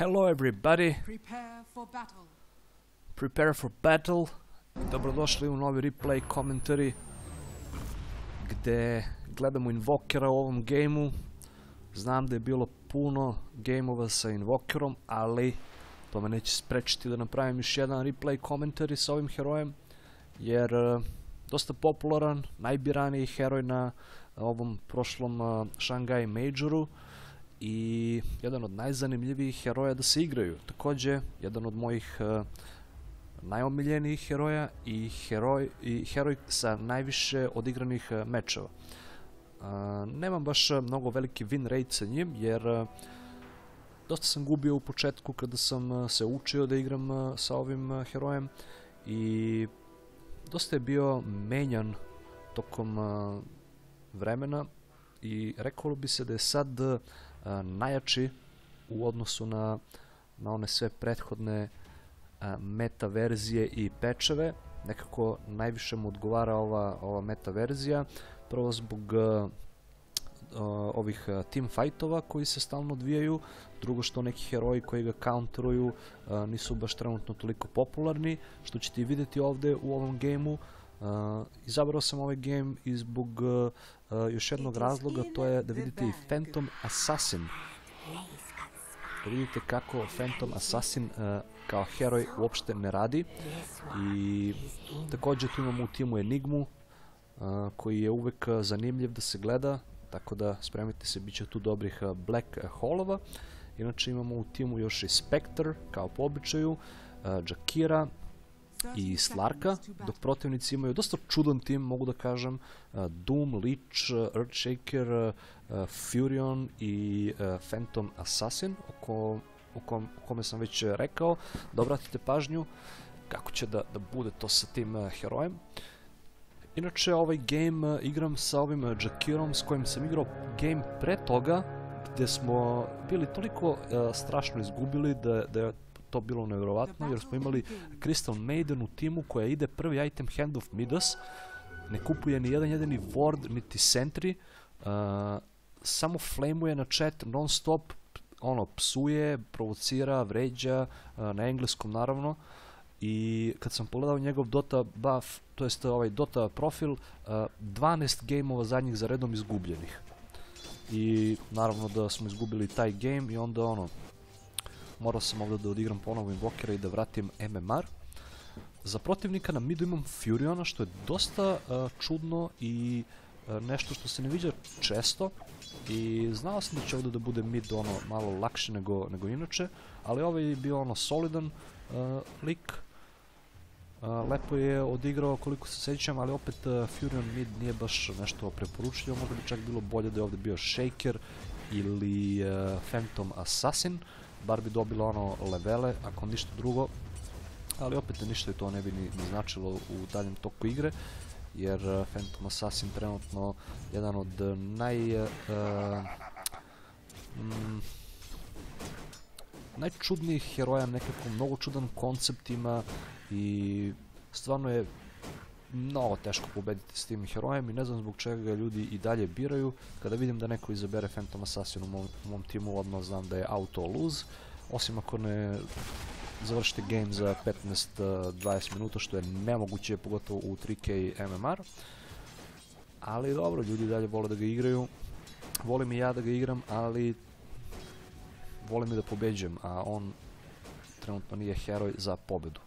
Hello everybody, Prepare for battle. prepare for battle. Dobrodošli u novi replay commentary gdje gledamo Invokera u ovom gameu. Znam da je bilo puno gameova sa Invokerom, ali to me neće sprečiti da napravim još jedan replay commentary sa ovim herojem, jer eh, dosta popularan, najbiraniji heroj na ovom prošlom uh, Shanghai Majoru i jedan od najzanimljivijih heroja da se igraju. Također, jedan od mojih uh, najomiljenijih heroja i heroj, i heroj sa najviše odigranih uh, mečeva. Uh, nemam baš mnogo veliki win rate sa njim, jer dosta sam gubio u početku kada sam se učio da igram sa ovim herojem i dosta je bio menjan tokom vremena i reklo bi se da je sad najjači u odnosu na, na one sve prethodne uh, meta verzije i pečeve. Nekako najviše mu odgovara ova, ova meta verzija, prvo zbog uh, ovih team fightova koji se stalno odvijaju, drugo što neki heroji koji ga counteruju nisu baš trenutno toliko popularni, što ćete i vidjeti ovdje u ovom gameu. Izabrao sam ovaj game i zbog još jednog razloga, to je da vidite i Phantom Assassin. Da vidite kako Phantom Assassin uh, kao heroj uopšte ne radi. I također tu imamo u timu Enigmu, uh, koji je uvek zanimljiv da se gleda, tako da spremite se, bit će tu dobrih Black Hallova. Inače imamo u timu još i Spectre, kao po običaju, Jakira, i Slarka, dok protivnici imaju dosta čudan tim, mogu da kažem, uh, Doom, Leech, uh, Earthshaker, uh, Furion i Phantom Assassin, o, ko, o, kom, o kome sam već rekao, da obratite pažnju kako će da, da bude to sa tim herojem. Inače, ovaj game igram sa ovim Jakirom s kojim sam igrao game pre toga, gdje smo bili toliko strašno izgubili da, da je to bilo nevjerovatno jer smo imali Crystal Maiden u timu koja ide prvi item Hand of Midas, ne kupuje ni jedan jedini ward niti sentry, uh, samo flamuje na chat non stop, ono, psuje, provocira, vređa, uh, na engleskom naravno. I kad sam pogledao njegov Dota buff, to jest ovaj Dota profil, uh, 12 gameova zadnjih za redom izgubljenih. I naravno da smo izgubili taj game i onda ono, morao sam ovdje da odigram ponovo Invokera i da vratim MMR. Za protivnika na midu imam Furiona, što je dosta uh, čudno i uh, nešto što se ne viđa često. I znao sam da će ovdje da bude mid ono malo lakše nego, nego inače, ali ovaj je bio ono solidan uh, lik. Lepo je odigrao koliko se sjećam, ali opet Furion mid nije baš nešto preporučljivo, možda bi čak bilo bolje da je ovdje bio Shaker ili Phantom Assassin bar bi dobila ono levele, ako ništa drugo. Ali opet ništa i to ne bi ni, ni značilo u daljem toku igre, jer uh, Phantom Assassin trenutno jedan od uh, naj... Uh, mm, najčudnijih heroja, nekako mnogo čudan koncept ima i stvarno je mnogo teško pobediti s tim herojem i ne znam zbog čega ga ljudi i dalje biraju. Kada vidim da neko izabere Phantom Assassin u mom, timu, odmah znam da je auto lose. Osim ako ne završite game za 15-20 minuta, što je nemoguće, pogotovo u 3K MMR. Ali dobro, ljudi dalje vole da ga igraju. Volim i ja da ga igram, ali volim i da pobeđujem, a on trenutno nije heroj za pobedu.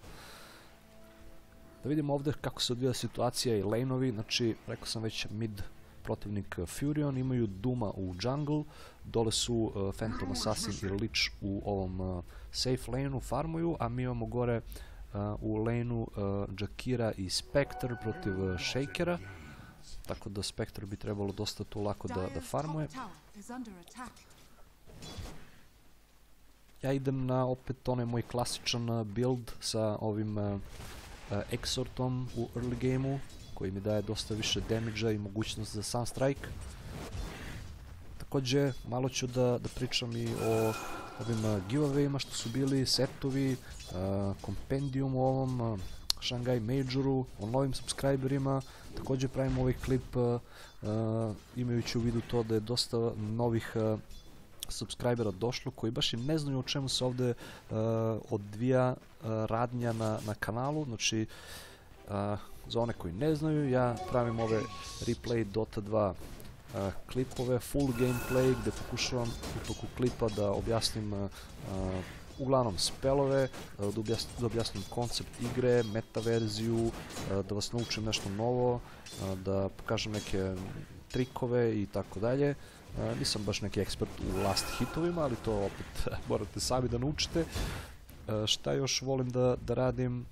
Da vidimo ovdje kako se odvija situacija i laneovi, znači rekao sam već mid protivnik Furion, imaju Duma u jungle, dole su uh, Phantom Assassin i Lich u ovom uh, safe laneu farmuju, a mi imamo gore uh, u laneu Jakira i Spectre protiv Shakera, tako da Spectre bi trebalo dosta tu lako da, da farmuje. Ja idem na opet onaj moj klasičan build sa ovim Exortom u early gameu koji mi daje dosta više damage i mogućnost za sam strike. Također malo ću da, da pričam i o ovim uh, giveawayima što su bili, setovi, uh, kompendium u ovom uh, Shanghai Majoru, o novim subscriberima. Također pravim ovaj klip uh, uh, imajući u vidu to da je dosta novih uh, subscribera došlo koji baš i ne znaju o čemu se ovdje uh, odvija uh, radnja na, na kanalu, znači uh, za one koji ne znaju, ja pravim ove replay Dota 2 uh, klipove, full gameplay gdje pokušavam u toku klipa da objasnim uglavnom spelove, da, da objasnim koncept igre, meta verziju, da vas naučim nešto novo, da pokažem neke trikove i tako dalje. Nisam baš neki ekspert u last hitovima, ali to opet morate sami da naučite. Šta još volim da, da radim?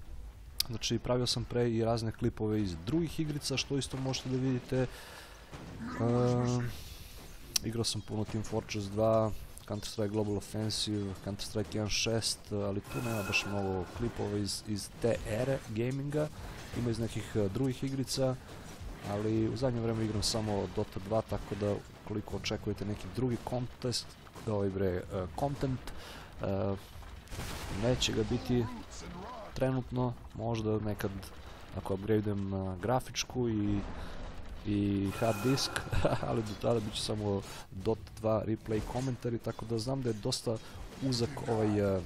Znači, pravio sam pre i razne klipove iz drugih igrica, što isto možete da vidite. Igrao sam puno Team Fortress 2, Counter-Strike Global Offensive, Counter-Strike 1.6, ali tu nema baš mnogo klipova iz, iz te ere gaminga. Ima iz nekih uh, drugih igrica, ali u zadnje vreme igram samo Dota 2, tako da koliko očekujete neki drugi contest, ovaj bre, uh, content, uh, neće ga biti trenutno, možda nekad ako upgradeujem uh, grafičku i i hard disk, ali do tada bit će samo Dota 2 replay komentari, tako da znam da je dosta uzak ovaj, uh,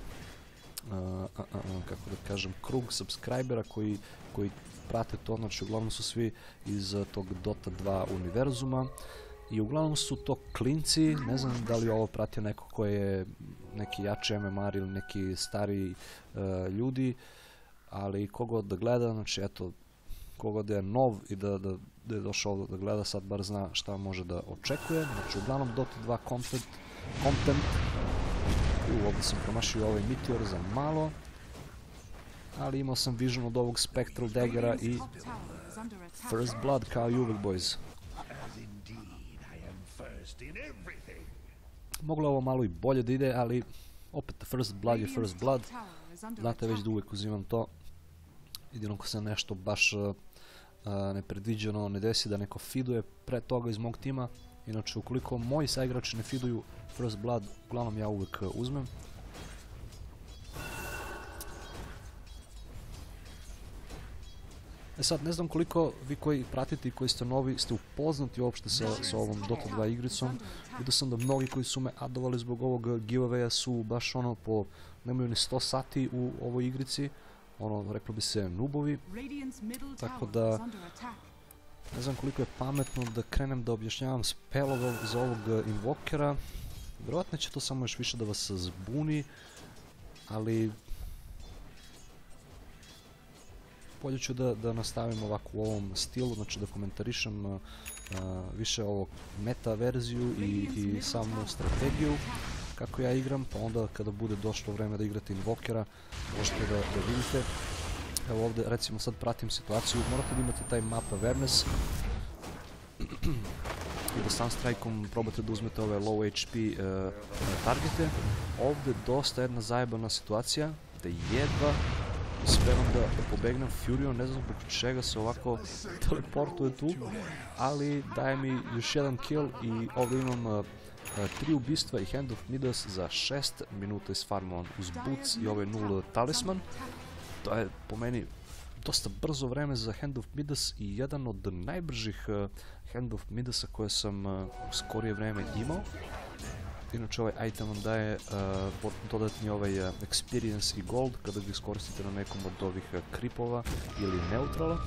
uh, uh, kako da kažem, krug subscribera koji, koji prate to, znači uglavnom su svi iz tog Dota 2 univerzuma i uglavnom su to klinci, ne znam da li ovo pratio neko ko je neki jači MMR ili neki stari ljudi, ali kogod da gleda, znači eto, kogod je nov i da, da, da je došao da gleda sad bar zna šta može da očekuje. Znači uglavnom Dota 2 content, content. U, ovdje sam promašio ovaj Meteor za malo. Ali imao sam vision od ovog Spectral Daggera i First Blood kao i uvek boys. Moglo ovo malo i bolje da ide, ali opet First Blood je First Blood. Znate već da uvek uzimam to. Jedino ako se nešto baš uh, nepredviđeno ne desi da neko fiduje pre toga iz mog tima. Inače, ukoliko moji saigrači ne fiduju First Blood, uglavnom ja uvek uh, uzmem. E sad, ne znam koliko vi koji pratite i koji ste novi, ste upoznati uopšte sa, sa ovom Dota 2 igricom. Vidio sam da mnogi koji su me adovali zbog ovog giveawaya su baš ono po, nemaju ni 100 sati u ovoj igrici. Ono, reklo bi se, nubovi, tako da ne znam koliko je pametno da krenem da objašnjavam spelove za ovog invokera, vjerojatno će to samo još više da vas zbuni, ali bolje ću da, da nastavim ovako u ovom stilu, znači da komentarišem uh, više ovo meta verziju i, i samu strategiju kako ja igram, pa onda kada bude došlo vreme da igrate Invokera, možete da, da vidite. Evo ovdje recimo sad pratim situaciju, morate da imate taj map awareness i da sam strajkom probate da uzmete ove low HP uh, targete. Ovdje dosta jedna zajebana situacija, da jedva uspevam da, pobegnem Furion, ne znam zbog čega se ovako teleportuje tu, ali daje mi još jedan kill i ovdje imam uh, tri ubistva i Hand of Midas za 6 minuta isfarmovan uz Boots i ovaj 0 talisman. To je po meni dosta brzo vreme za Hand of Midas i jedan od najbržih uh, Hand of Midasa koje sam u skorije vreme imao. Inače ovaj item vam daje uh, dodatni ovaj uh, experience i gold kada ga iskoristite na nekom od ovih kripova ili neutrala.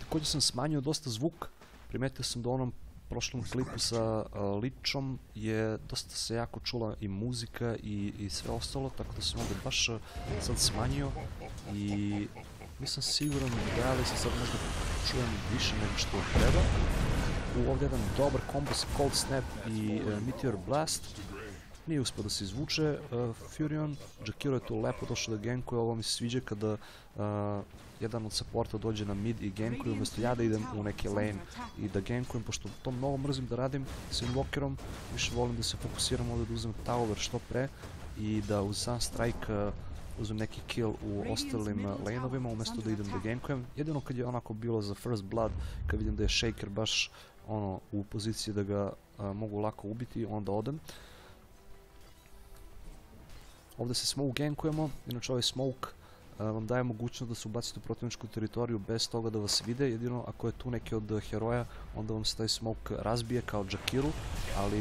Također sam smanjio dosta zvuk, primetio sam da u onom prošlom klipu sa uh, Ličom je dosta se jako čula i muzika i, i sve ostalo, tako da sam ovdje baš sad smanjio i nisam siguran da li se sad možda čujem više nego što treba. U ovdje jedan dobar kombo sa Cold Snap i uh, Meteor Blast. Nije uspio da se izvuče uh, Furion, Jakiro je tu lepo došao da gankuje, ovo mi se sviđa kada uh, jedan od supporta dođe na mid i gankuje, umjesto ja da idem u neki lane i da gankujem, pošto to mnogo mrzim da radim sa invokerom, više volim da se fokusiram ovdje da uzmem tower što pre i da uz sam strike uzmem neki kill u ostalim uh, laneovima umjesto da idem da gankujem. Jedino kad je onako bilo za first blood, kad vidim da je shaker baš ono u poziciji da ga uh, mogu lako ubiti, onda odem. Ovdje se smoke gankujemo, inače ovaj smoke vam daje mogućnost da se ubacite u protivničku teritoriju bez toga da vas vide, jedino ako je tu neki od heroja, onda vam se taj smoke razbije kao Jakiru, ali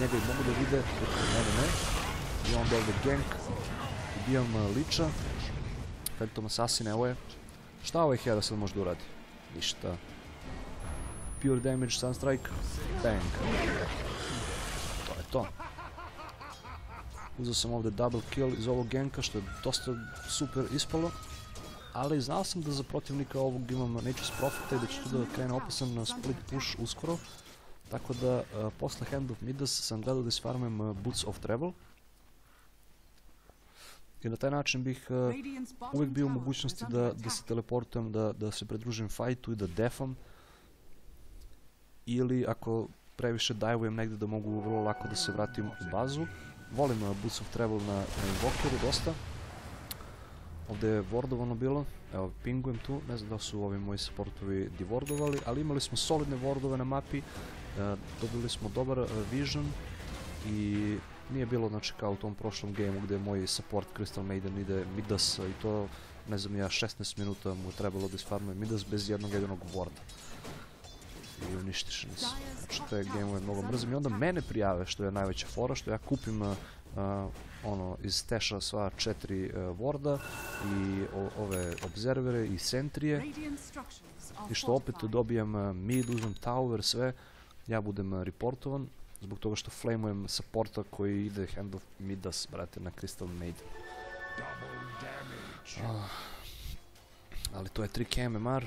njega i mogu da vide, dok mene ne. I onda ovdje gank, ubijam liča, Phantom Assassin, evo je. Šta ovaj hero sad može da uradi? Ništa. Pure damage, Sunstrike, bang. To je to. Uzeo sam ovdje double kill iz ovog genka što je dosta super ispalo. Ali znao sam da za protivnika ovog imam Nature's Profita i da će tu da krene opasan split push uskoro. Tako da posle Hand of Midas sam gledao da isfarmujem Boots of Treble. I na taj način bih uvijek bio u mogućnosti da, da se teleportujem, da, da se pridružim fajtu i da defam. Ili ako previše divujem negdje da mogu vrlo lako da se vratim u bazu. Volim uh, Boots of Travel na, na Invokeru dosta. Ovdje je wardovano bilo, evo pingujem tu, ne znam da su ovi moji supportovi divordovali, ali imali smo solidne wardove na mapi, uh, dobili smo dobar vision i nije bilo znači kao u tom prošlom gameu gdje moj support Crystal Maiden ide Midas i to ne znam ja 16 minuta mu trebalo da isfarmuje Midas bez jednog jedinog warda. I uništiš nas. Znači te game mnogo mrzim. I onda mene prijave što je najveća fora, što ja kupim uh, ono iz teša sva četiri uh, warda i ove observere i sentrije i što opet dobijem uh, mid, uzmem tower, sve, ja budem reportovan zbog toga što flamujem supporta koji ide hand of midas, brate, na Crystal Maiden. Ah. ali to je 3K MMR,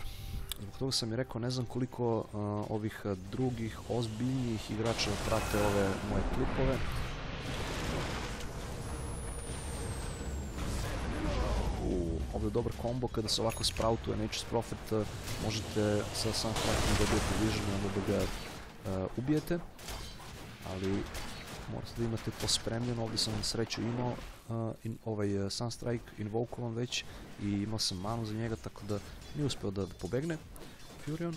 Zbog toga sam i rekao, ne znam koliko ovih drugih ozbiljnijih igrača prate ove moje klipove. ovdje je dobar kombo kada se ovako sproutuje Nature's Prophet, možete sa sam da dobijete vision i onda da ga ubijete. Ali morate da imate to spremljeno, ovdje sam sreću imao ovaj Sunstrike invokovan već i imao sam manu za njega tako da nije uspio da, pobegne. Furion.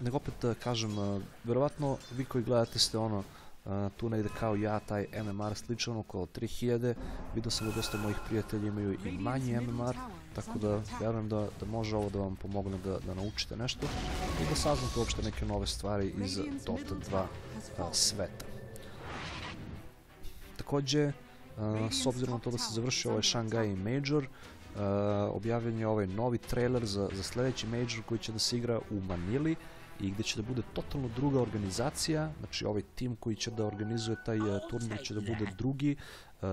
Nego opet uh, kažem, vjerovatno vi koji gledate ste ono tu negdje kao ja, taj MMR sličan oko 3000, vidio sam da dosta mojih prijatelja imaju i manji MMR, tako da vjerujem da, da može ovo da vam pomogne da, da naučite nešto i da saznate uopšte neke nove stvari iz Dota 2 sveta. Također, s obzirom na to da se završio ovaj Shanghai Major, Uh, objavljen je ovaj novi trailer za, za sljedeći major koji će da se igra u Manili i gdje će da bude totalno druga organizacija, znači ovaj tim koji će da organizuje taj turnir će da bude drugi,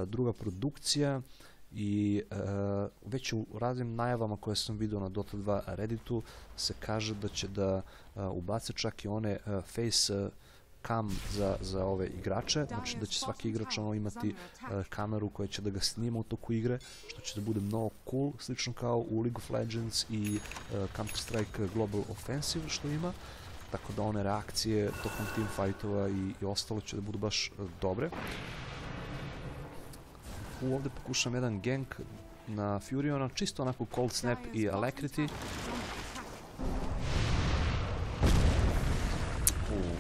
druga produkcija i već u raznim najavama koje sam vidio na Dota 2 Redditu se kaže da će da ubace čak i one face kam za, za ove igrače, znači da će svaki igrač ono imati uh, kameru koja će da ga snima u toku igre, što će da bude mnogo cool, slično kao u League of Legends i Counter-Strike Global Offensive što ima, tako da one reakcije tokom teamfightova i, i ostalo će da budu baš dobre. Ovdje pokušam jedan gank na Furiona, čisto onako Cold Snap i Alacrity,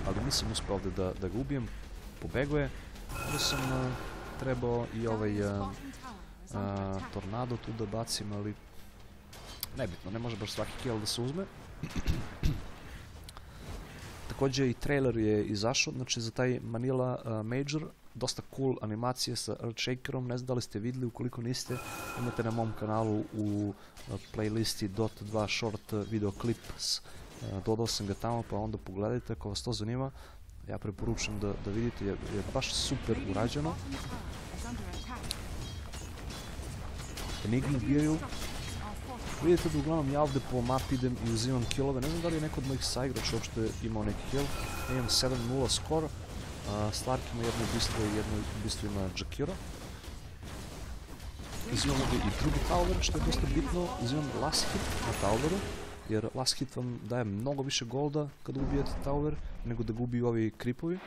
ali nisam uspio ovdje da, da ga ubijem, pobeguje. Onda sam trebao i ovaj tornado tu da bacim, ali nebitno, ne može baš svaki kill da se uzme. Također i trailer je izašao, znači za taj Manila Major, dosta cool animacije sa Earthshakerom, ne znam da li ste vidjeli, ukoliko niste, imate na mom kanalu u playlisti Dota 2 short video clips. Dodao sam ga tamo pa onda pogledajte ako vas to zanima. Ja preporučujem da, da vidite je baš super urađeno. Enigmi ubijaju. Vidite da uglavnom ja ovdje po mapi idem i uzimam killove. Ne znam da li je neko od mojih saigrača uopšte imao neki kill. Imam 7-0 skor Stark ima jedno ubistvo i jedno ubistvo ima Jakiro uzimam ovdje i drugi tower što je dosta bitno uzimam last hit na toweru jer last hit vam daje mnogo više golda kada ubijete tower nego da gubi ovi kripovi.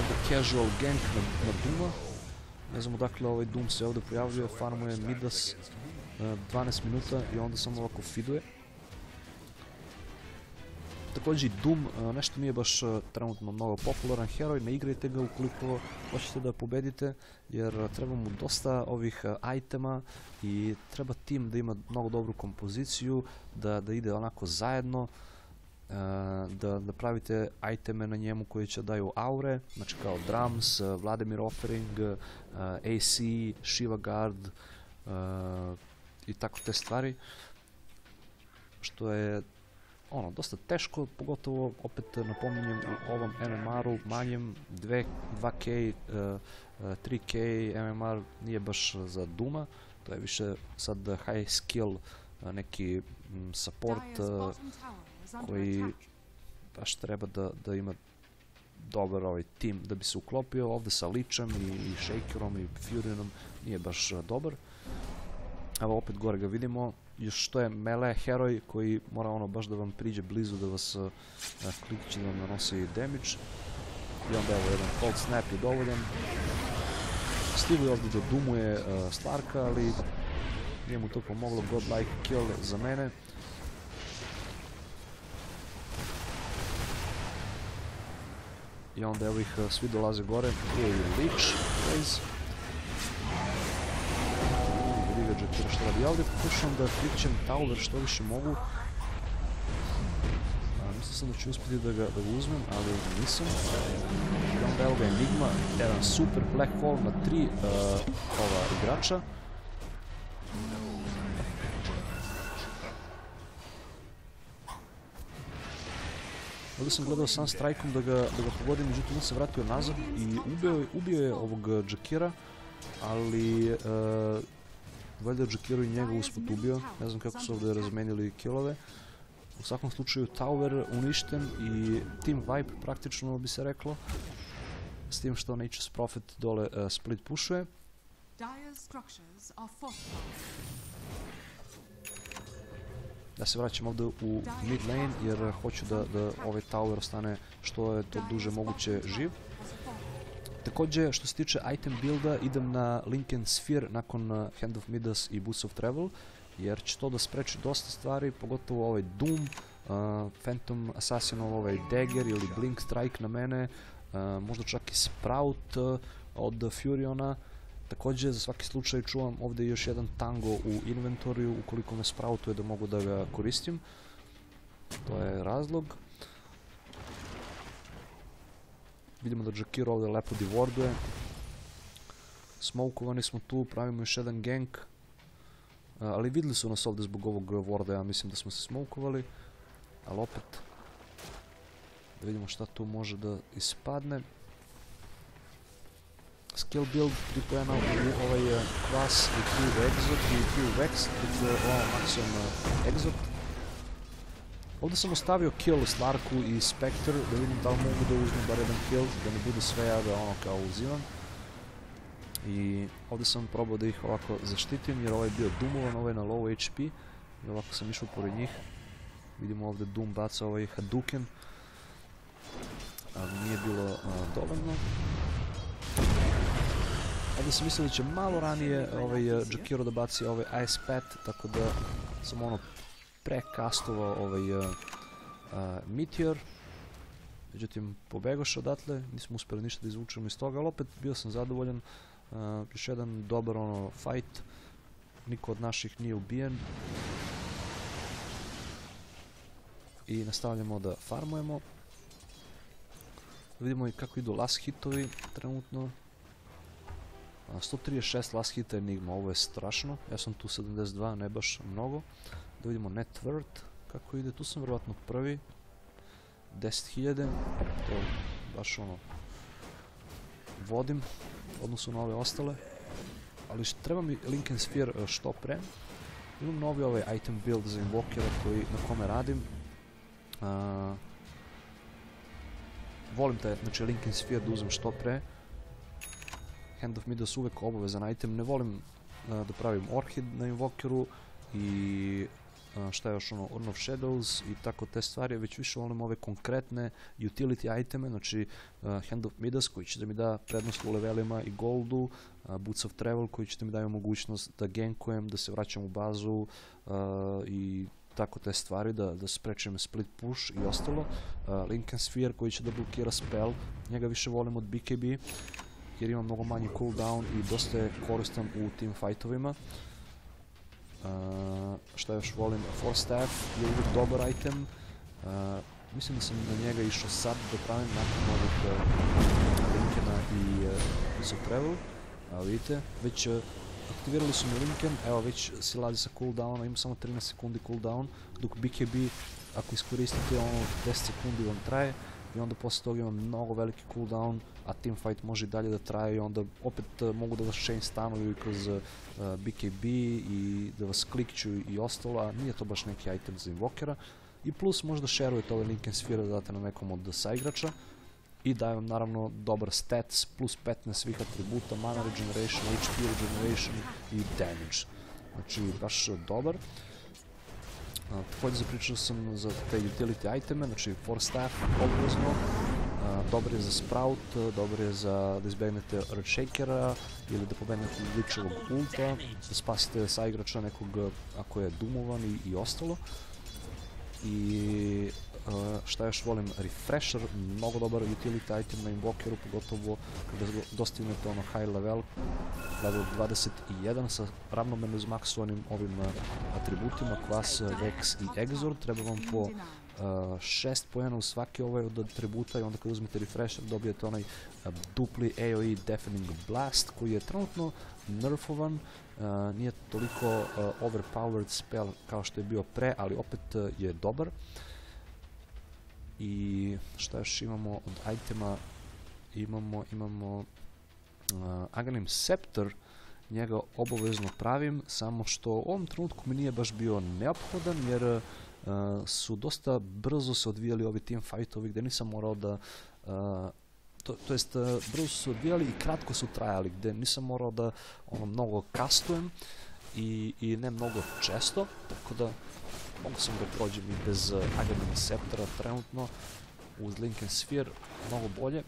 Ovdje casual gank na, na Duma. Ne znam odakle ovaj Doom se ovdje pojavljuje, farmuje Midas 12 minuta i onda samo ovako fiduje. Također i Doom nešto nije baš trenutno mnogo popularan. Heroj, ne igrajte ga ukoliko hoćete da pobedite jer treba mu dosta ovih itema i treba tim da ima mnogo dobru kompoziciju, da, da ide onako zajedno, da, da pravite iteme na njemu koji će daju aure, znači kao drums, Vladimir Offering, AC, Shiva Guard i tako te stvari što je ono, dosta teško, pogotovo opet napominjem u ovom MMR-u manjem 2, 2K, uh, uh, 3K MMR nije baš za Duma, to je više sad high skill neki support koji baš treba da, da ima dobar ovaj tim da bi se uklopio. Ovde sa Ličem i, i Shakerom i Furionom nije baš dobar. Evo opet gore ga vidimo još je melee heroj koji mora ono baš da vam priđe blizu da vas uh, da vam nanosi damage i onda evo jedan cold snap je dovoljan stigu je ovdje da dumuje uh, Starka ali nije mu to pomoglo godlike kill za mene I onda evo ih uh, svi dolaze gore. Tu je i Lich, Blaze. Jakira šta radi. Ja ovdje pokušavam da klikćem Tower što više mogu. A, mislio sam da ću uspjeti da ga, da ga uzmem, ali nisam. I onda evo ga Enigma, jedan super Black Hole na tri uh, ova igrača. Ovdje sam gledao sam strajkom da ga, da ga pogodim, međutim on se vratio nazad i ubio, ubio je ovog Jakira, ali uh, valjda je Jakiru i njega usput ubio, ne znam kako su ovdje razmenili killove. U svakom slučaju Tower uništen i Team Vibe praktično bi se reklo, s tim što Nature's Prophet dole uh, split pušuje. Ja se vraćam ovdje u mid lane jer hoću da, da ovaj tower ostane što je to duže moguće živ. Također, što se tiče item builda, idem na Lincoln Sphere nakon uh, Hand of Midas i Boots of Travel, jer će to da spreči dosta stvari, pogotovo ovaj Doom, uh, Phantom Assassinov ovaj Dagger ili Blink Strike na mene, uh, možda čak i Sprout od Furiona. Također, za svaki slučaj čuvam ovdje još jedan tango u inventoriju, ukoliko me sproutuje da mogu da ga koristim. To je razlog. Vidimo da Jakiro ovdje lepo divorduje. Smokovani smo tu, pravimo još jedan gank. A, ali vidjeli su nas ovdje zbog ovog warda, ja mislim da smo se smokovali. Ali opet, da vidimo šta tu može da ispadne. Skill build 3 poena u ovaj uh, klas i 3 u exot i 3 u vex, dok je ovo maksimum uh, exot. Ovdje sam ostavio kill Slarku i Spectre da vidim da li mogu da uzmem bar jedan kill, da ne bude sve ja da ono kao. I ovdje sam probao da ih ovako zaštitim jer ovaj je bio Doomovan, ovaj je na low HP. I ovako sam išao pored njih. Vidimo ovdje Doom baca ovaj Hadouken. Ali nije bilo dovoljno. Ovdje sam mislio da će malo ranije ovaj Jakiro da baci ovaj Ice Pat, tako da sam ono prekastovao ovaj uh, uh, Meteor. Međutim, pobegoše odatle, nismo uspjeli ništa da izvučemo iz toga, ali opet bio sam zadovoljan. Uh, još jedan dobar ono fight. Niko od naših nije ubijen. I nastavljamo da farmujemo. Vidimo i kako idu last hitovi trenutno. A, 136 last hita Enigma, ovo je strašno. Ja sam tu 72, ne baš mnogo. Da vidimo net worth, kako ide. Tu sam vjerojatno prvi. 10.000, to baš ono vodim u odnosu na ove ostale. Ali treba mi Lincoln Sphere e, što pre. Imam novi ovaj item build za Invokera koji, na kome radim. A, volim taj, znači Lincoln Sphere da uzmem što pre. Hand of Midas uvek obavezan item, ne volim a, da pravim Orchid na Invokeru i šta je još ono, Urn of Shadows i tako te stvari, već više volim ove konkretne utility iteme, znači a, Hand of Midas koji će da mi da prednost u levelima i goldu, a, Boots of Travel koji će da mi daju mogućnost da gankujem, da se vraćam u bazu a, i tako te stvari da, da sprečim split push i ostalo. Lincoln Sphere koji će da blokira spell, njega više volim od BKB jer ima mnogo manji cooldown i dosta je koristan u team fightovima. Uh, šta još volim, Force Staff je uvijek dobar item. Uh, mislim da sam na njega išao sad da pravim nakon ovog uh, Linkena i Iso Travel. A vidite, već aktivirali su mi Linken, evo već silazi sa cooldowna, ima samo 13 sekundi cooldown, dok BKB ako iskoristite ono 10 sekundi vam traje i onda posle toga ima mnogo veliki cooldown, a teamfight može i dalje da traje i onda opet uh, mogu da vas chain stanuju kroz BKB i da vas klikću i ostalo, a nije to baš neki item za invokera. I plus možda šerujete ove Linken Sphere da date na nekom od saigrača i daje vam naravno dobar stats plus 15 svih atributa, mana regeneration, HP regeneration i damage. Znači baš dobar. Također zapričao sam za te utility iteme, znači Force Staff obvezno, a, dobar je za Sprout, dobar je za da izbegnete Earth Shakera ili da pobegnete Witchovog ulta, da spasite saigrača nekog ako je dumovan i, ostalo. I šta još volim, Refresher, mnogo dobar utility item na Invokeru, pogotovo kada dostignete ono high level, level 21 sa ravnomerno izmaksovanim ovim uh, atributima, Klas, Vex i Exort, treba vam po uh, 6 poena u svaki ovaj od atributa i onda kad uzmete Refresher dobijete onaj uh, dupli AoE Deafening Blast koji je trenutno nerfovan, uh, nije toliko uh, overpowered spell kao što je bio pre, ali opet uh, je dobar. I šta još imamo od itema? Imamo, imamo uh, Aghanim Scepter, njega obavezno pravim, samo što u ovom trenutku mi nije baš bio neophodan jer uh, su dosta brzo se odvijali ovi team fightovi gdje nisam morao da uh, to, to jest brzo su odvijali i kratko su trajali gdje nisam morao da ono mnogo kastujem i, i ne mnogo često, tako da mogu sam prođem i bez uh, Aghanim Sceptera trenutno uz Lincoln Sphere mnogo bolje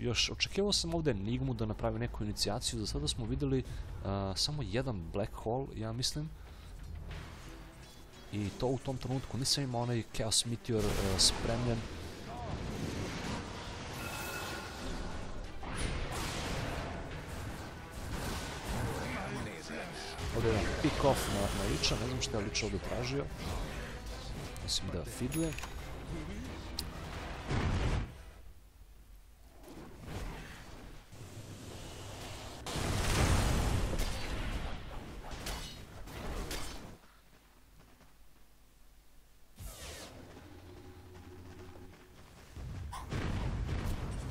još očekivao sam ovdje Enigmu da napravi neku inicijaciju, za sada smo vidjeli uh, samo jedan Black Hole, ja mislim. I to u tom trenutku nisam imao onaj Chaos Meteor uh, spremljen. Ovdje je jedan pick off na, na Liča, ne znam što je Liča ovdje tražio. Mislim da fiduje.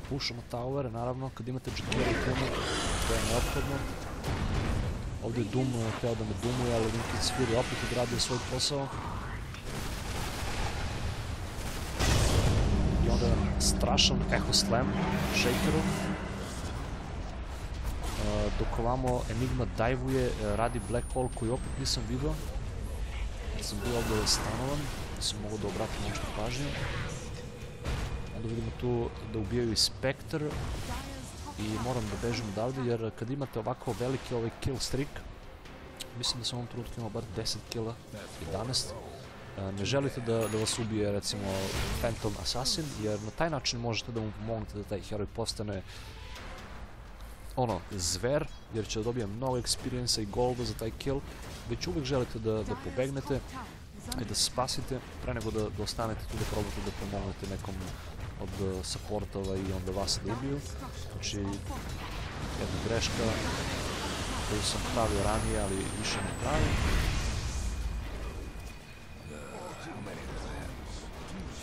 pušamo tower, naravno, kad imate Kunu, to je neophodno. Ovdje je Doom hteo da me doomuje, ali Linked Sphere opet odradio svoj posao. I onda strašan Echo Slam Shakeru. Uh, dok ovamo Enigma dajvuje, uh, radi Black Hole koji opet nisam vidio. Jer sam bio ovdje stanovan, nisam mogao da obratim nešto pažnje. Onda vidimo tu da ubijaju i Spectre i moram da bežim odavde jer kad imate ovako veliki ovaj kill streak mislim da sam u ovom trenutku imao bar 10 killa, 11 ne želite da, da vas ubije recimo Phantom Assassin jer na taj način možete da mu pomognete da taj heroj postane ono, zver, jer će da dobije mnogo experience i golda za taj kill, već uvijek želite da, da pobegnete i da se spasite pre nego da, da ostanete tu da probate da pomognete nekom od uh, supportova i onda vas da ubiju. Znači, jedna greška koju sam pravio ranije, ali više ne pravim.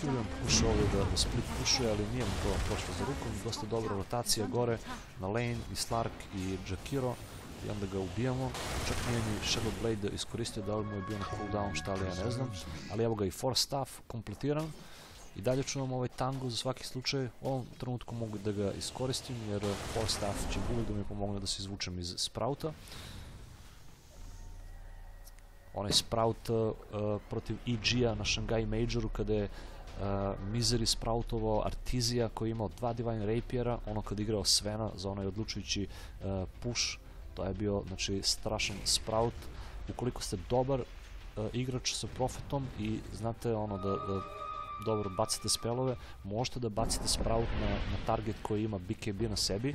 Julian pokušao ovdje da, da split pušuje, ali nije mu to pošlo za rukom. Dosta dobra rotacija gore na lane i Slark i Jakiro i onda ga ubijamo. Čak nije ni Shadow iskoristio da ovaj mu je bio na cooldown, šta li ja ne znam. Ali evo ga i Force Staff kompletiran. I dalje čuvam ovaj tango za svaki slučaj. U ovom trenutku mogu da ga iskoristim jer Force Staff će uvijek da mi pomogne da se izvučem iz Sprouta. Onaj Sprout uh, protiv EG-a na Shanghai Majoru kada je uh, Misery Sproutovao Artizija koji je imao dva Divine Rapiera, ono kad igrao Svena za onaj odlučujući uh, push, to je bio znači strašan Sprout ukoliko ste dobar e, igrač sa profetom i znate ono da dobro bacite spelove, možete da bacite sprout na, na target koji ima BKB na sebi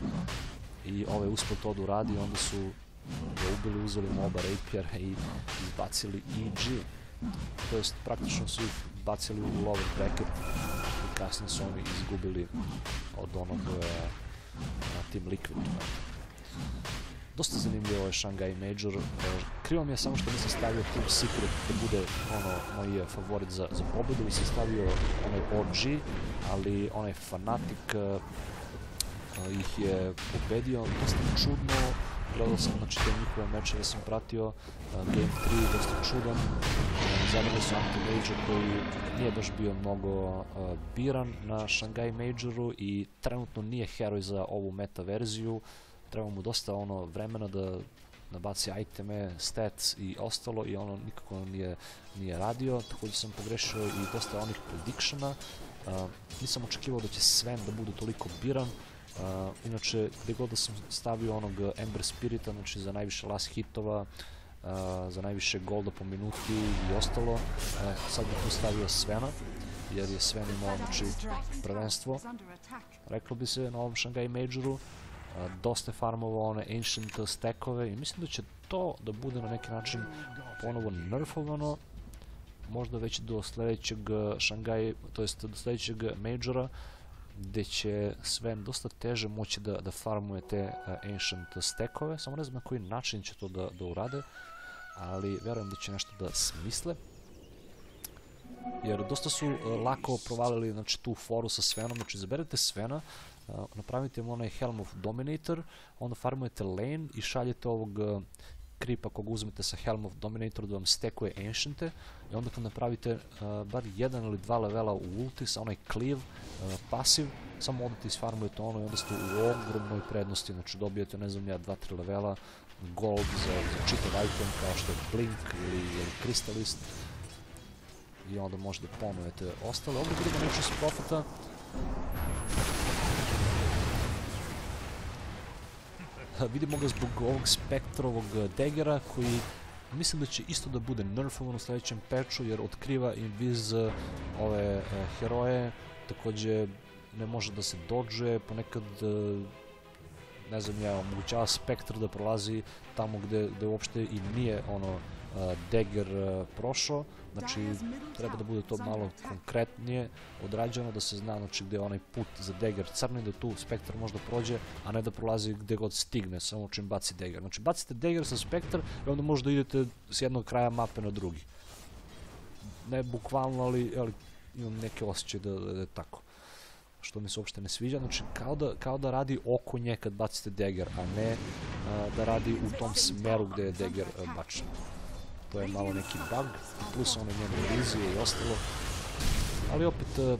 i ovaj uspio to da uradi onda su ga ubili, uzeli moba rapiera i izbacili EG. To jest praktično su ih bacili u lower bracket i kasnije su oni izgubili od onog uh, Team Liquid. Dosta zanimljivo je Shanghai Major. Uh, krivo mi je samo što nisam stavio Team Secret da bude ono moj favorit za, za pobedu i sam stavio onaj OG, ali onaj Fanatic uh, ih je pobedio, dosta čudno, gledao sam znači te njihove mečeve sam pratio, Game 3 dosta čudan, zadali su Anti-Major koji nije baš bio mnogo biran na Shanghai Majoru i trenutno nije heroj za ovu meta verziju, treba mu dosta ono vremena da nabaci iteme, stats i ostalo i ono nikako nije, nije radio, također sam pogrešio i dosta onih predictiona, uh, nisam očekivao da će Sven da bude toliko biran, Uh, inače, gde god da sam stavio onog Ember Spirita, znači za najviše last hitova, uh, za najviše golda po minuti i ostalo, uh, sad bih tu stavio Svena, jer je Sven imao znači, prvenstvo, reklo bi se na ovom Shanghai Majoru, dosta je farmovao one ancient stackove i mislim da će to da bude na neki način ponovo nerfovano, možda već do sledećeg Shanghai, to jest do sledećeg Majora, gde će Sven dosta teže moći da, da farmuje te uh, ancient stekove, samo ne znam na koji način će to da, da urade, ali verujem da će nešto da smisle. Jer dosta su uh, lako provalili znači, tu foru sa Svenom, znači izaberete Svena, napravite mu onaj Helm of Dominator, onda farmujete lane i šaljete ovog uh, kripa kog uzmete sa Helm of Dominator da vam stekuje Anciente i onda kad napravite uh, bar jedan ili dva levela u ulti sa onaj cleave, pasiv, samo odete isfarmujete ono i onda ste u ogromnoj prednosti, znači dobijete ne znam ja dva, tri levela gold za, čitav item kao što je Blink ili, ili Crystalist i onda možete da ponovete ostale. Ovdje vidimo nešto s profita, vidimo ga zbog ovog spektrovog degera koji mislim da će isto da bude nerfovan u sledećem patchu jer otkriva inviz ove uh, heroje. Takođe ne može da se dođe. Ponekad ne znam ja omogućava spektr da prolazi tamo gde, gde uopšte i nije ono dagger uh, prošao. Znači treba da bude to malo konkretnije odrađeno da se zna znači gde je onaj put za dagger crni da tu spektr možda prođe a ne da prolazi gde god stigne samo čim baci dagger znači bacite dagger sa spektr i onda možda idete s jednog kraja mape na drugi. Ne bukvalno ali, ali imam neke osjećaje da, da, je tako što mi se uopšte ne sviđa, znači kao da, kao da radi oko nje kad bacite dagger, a ne a, da radi u tom smeru gde je dagger bačen to je malo neki bug, plus one njene vizije i ostalo. Ali opet, uh,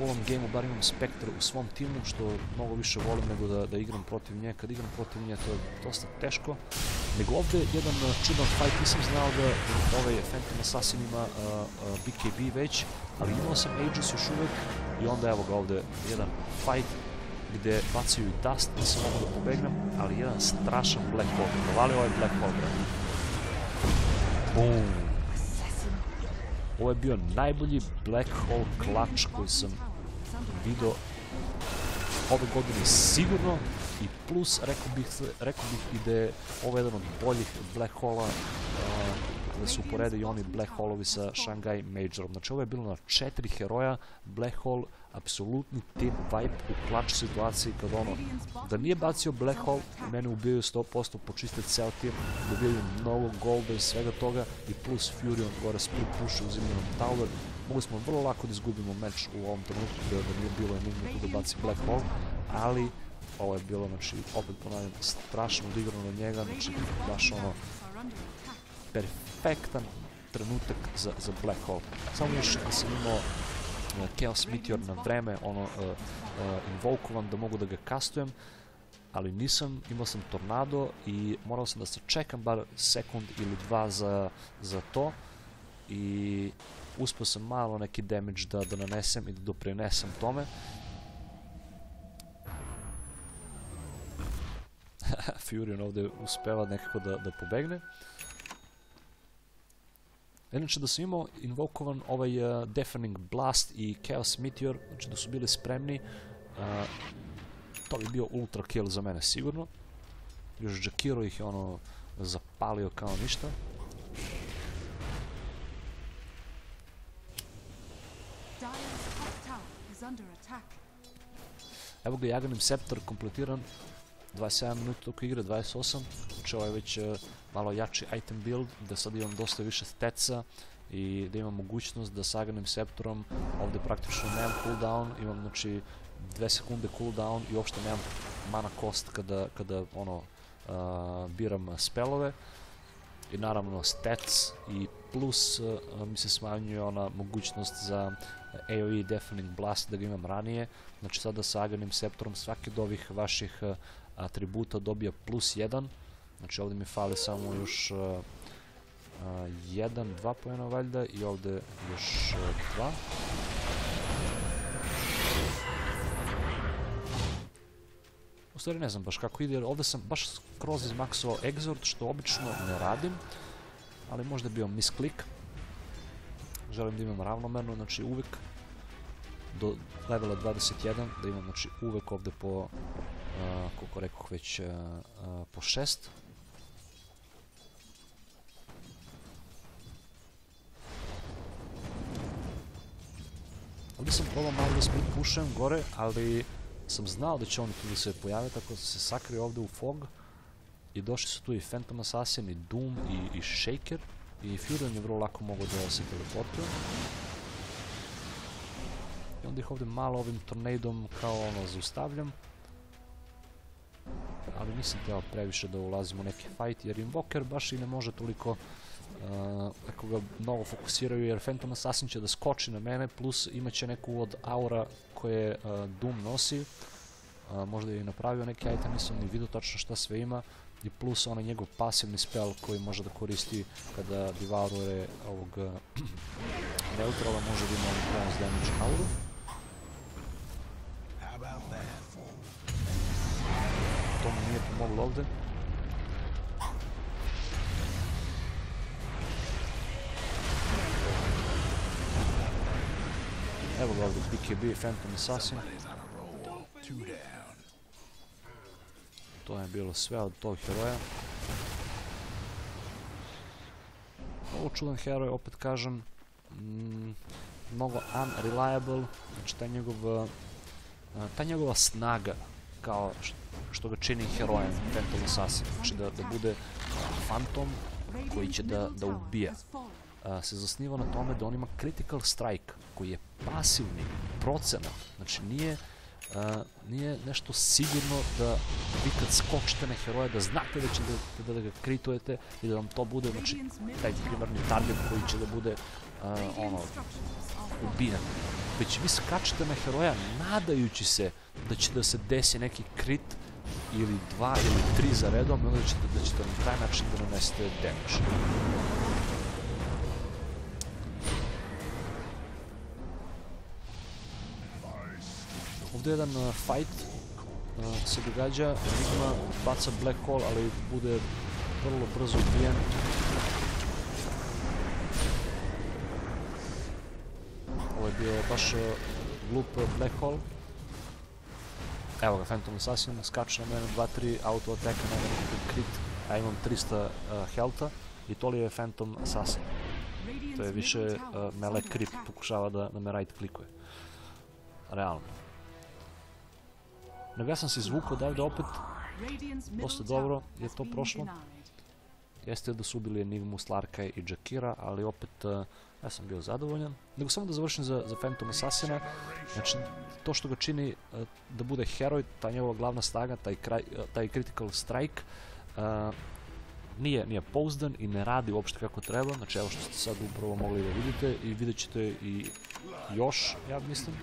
u ovom gameu bar imam Spectre u svom timu, što mnogo više volim nego da, da igram protiv nje. Kad igram protiv nje to je dosta teško. Nego ovde jedan uh, čudan fight, nisam znao da ovaj Phantom Assassin ima BKB već, ali imao sam Aegis još uvek i onda evo ga ovde jedan fight gde bacaju dust, nisam mogu da pobegnem, ali jedan strašan Black Hole. Provalio ovaj Black brate. Boom. Ovo je bio najbolji Black Hole clutch koji sam video ove godine sigurno i plus rekao bih, rekao bih i da je ovo jedan od boljih Black Hole-a da se uporede i oni Black Hole-ovi sa Shanghai Majorom. Znači ovo je bilo na četiri heroja, Black Hole, apsolutni team vibe u clutch situaciji kad ono, da nije bacio Black Hole, mene ubijaju 100%, počiste ceo tim, dobijaju mnogo golda i svega toga i plus Furion gore split push uzimaju nam tower, mogli smo vrlo lako da izgubimo meč u ovom trenutku da, nije bilo enigma tu da baci Black Hole, ali ovo je bilo, znači, opet ponavljam, strašno odigrano na njega, znači, baš ono, perfektan trenutak za, za Black Hole. Samo još da sam imao Chaos Meteor na vreme, ono, uh, uh, invokovan da mogu da ga kastujem, ali nisam, imao sam Tornado i morao sam da se čekam bar sekund ili dva za, za to i uspio sam malo neki damage da, da nanesem i da doprinesem tome. Furion ovdje uspeva nekako da, da pobegne. Inače da sam imao invokovan ovaj uh, Deafening Blast i Chaos Meteor, znači da su bili spremni, uh, to bi bio ultra kill za mene sigurno. Još Jakiro ih je ono zapalio kao ništa. Evo ga Jaganim Scepter kompletiran, 27 minuta dok igra, 28, znači ovo je već e, malo jači item build, da sad imam dosta više stetsa i da imam mogućnost da s Jaganim Scepterom ovdje praktično nemam cooldown, imam znači 2 sekunde cooldown i uopšte nemam mana cost kada, kada ono a, biram spelove i naravno stats i plus a, mi se smanjuje ona mogućnost za AoE Deafening Blast da ga imam ranije. Znači sada sa Aganim Sceptorom svaki od ovih vaših a, atributa dobija plus 1 znači ovdje mi fali samo još a, a, jedan, dva pojena valjda i ovdje još a, dva U stvari ne znam baš kako ide, jer ovdje sam baš skroz izmaksovao Exort, što obično ne radim, ali možda je bio misklik. Želim da imam ravnomerno, znači uvijek do levela 21, da imam znači uvijek ovdje po, koliko rekoh već, po 6. Ovdje sam probao malo da split pušem gore, ali sam znao da će oni tu da se pojave, tako da se sakrio ovdje u fog. I došli su tu i Phantom Assassin, i Doom, i, i Shaker. I Furion je vrlo lako mogao da se teleportuje. I onda ih ovdje malo ovim tornadom kao ono zaustavljam. Ali nisam trebao previše da ulazim u neki fight jer Invoker baš i ne može toliko ako ga mnogo fokusiraju jer Phantom Assassin će da skoči na mene plus imaće neku od aura koje Doom nosi. Možda je i napravio neki item, nisam ni vidio tačno šta sve ima. I plus onaj njegov pasivni spell koji može da koristi kada devouruje ovog neutrala može da ima ovu bonus damage auru. To nije pomoglo ovdje Evo ga ovdje BKB, Phantom Assassin. To je bilo sve od tog heroja. Ovo čudan heroj, opet kažem, mm, mnogo unreliable, znači ta njegov, uh, ta njegova snaga kao što ga čini herojem Phantom Assassin, znači da, da bude fantom koji će da, da ubija. Se zasniva na tome da on ima critical strike koji je pasivni procena znači nije nije nešto sigurno da vi kad skočite na heroja da znate da ćete da, ga kritujete i da vam to bude znači taj primarni target koji će da bude ono ubijen. Već vi skačete na heroja nadajući se da će da se desi neki crit ili dva ili tri za redom i onda ćete da ćete na taj način da nanesete damage Ovdje jedan uh, fight uh, se događa, Enigma baca Black Hole, ali bude vrlo brzo ubijen. Ovo je bio baš uh, glup Black Hole. Evo ga, Phantom Assassin, skače na mene, 2-3 auto attack na mene, crit, a imam 300 uh, healtha i to li je Phantom Assassin. To je više under creep, pokušava da, da me right klikuje. Realno. Nego ja sam se izvukao odavde opet, dosta dobro je to prošlo. Jeste da su ubili Enigmu, Slarka i Jakira, ali opet uh, ja sam bio zadovoljan. Nego samo da završim za, za Phantom Assassina, znači to što ga čini uh, da bude heroj, ta njegova glavna snaga, taj, kraj, uh, taj critical strike, nije, nije pouzdan i ne radi uopšte kako treba, znači evo što ste sad upravo mogli da vidite i vidjet ćete i još, ja mislim.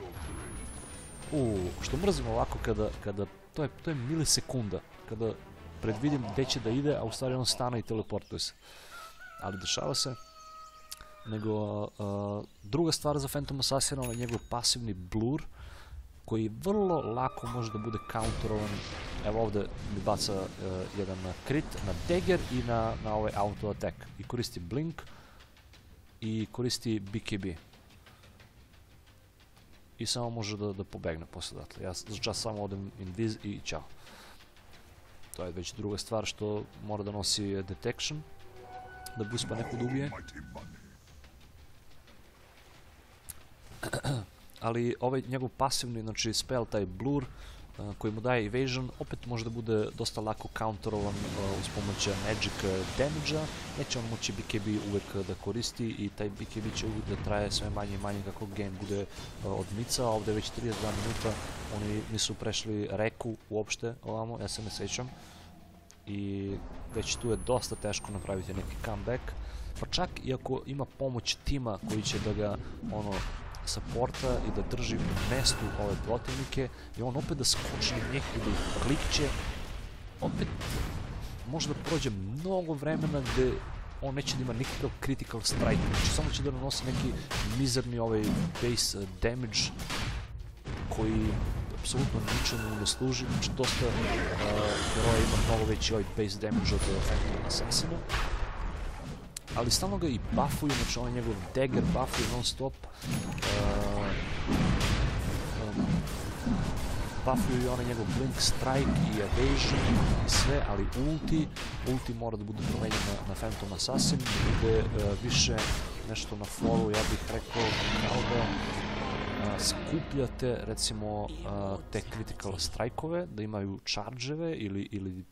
U, što mrzim ovako kada, kada to je, to je milisekunda, kada predvidim gdje će da ide, a u stvari on stane i teleportuje se. Ali dešava se. Nego, druga stvar za Phantom Assassin je njegov pasivni blur, koji vrlo lako može da bude counterovan Evo ovde mi baca e, jedan crit na dagger i na, na ovaj auto attack. I koristi blink i koristi BKB. I samo može da, da pobegne posle odatle. Ja za čas samo odem invis i ćao. To je već druga stvar što mora da nosi detection da bi uspio neko da ubije. Ali ovaj njegov pasivni, znači spell, taj blur, koji mu daje evasion, opet može da bude dosta lako counterovan uz pomoć magic damage-a. Neće on moći BKB uvek da koristi i taj BKB će uvek da traje sve manje i manje kako game bude uh, odmica. Ovde je već 32 minuta, oni nisu prešli reku uopšte ovamo, ja se ne sećam i već tu je dosta teško napraviti neki comeback pa čak i ako ima pomoć tima koji će da ga ono supporta i da drži u mestu ove protivnike i on opet da skoči na njih i da ih klikće opet može da prođe mnogo vremena gde on neće da ima nikakav critical strike, znači samo će da nanosi neki mizerni ovaj base damage koji apsolutno ničemu ne služi, znači dosta uh, heroja ima mnogo veći ovaj base damage od Phantom Assassina. Ali stalno ga i buffuju, znači ovaj njegov dagger buffuje non stop. Uh, um, buffuju i onaj njegov blink strike i evasion i sve, ali ulti, ulti mora da bude promenjen na, Phantom Assassin, bude uh, više nešto na follow, ja bih rekao kao da skupljate recimo te critical strajkove, da imaju chargeeve ili, ili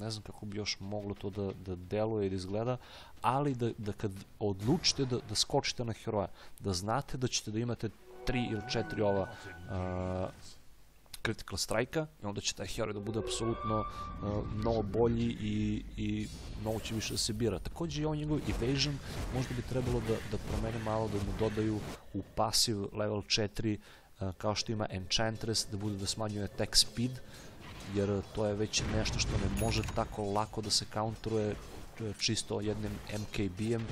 ne znam kako bi još moglo to da, da deluje i da izgleda, ali da, da kad odlučite da, da skočite na heroja, da znate da ćete da imate tri ili četiri ova uh, critical strike-a i onda će taj heroj da bude apsolutno uh, mnogo bolji i, i mnogo će više da se bira. Takođe i on njegov evasion možda bi trebalo da, da promene malo, da mu dodaju u pasiv level 4 uh, kao što ima Enchantress, da bude da smanjuje attack speed, jer to je već nešto što ne može tako lako da se counteruje čisto jednim MKB-em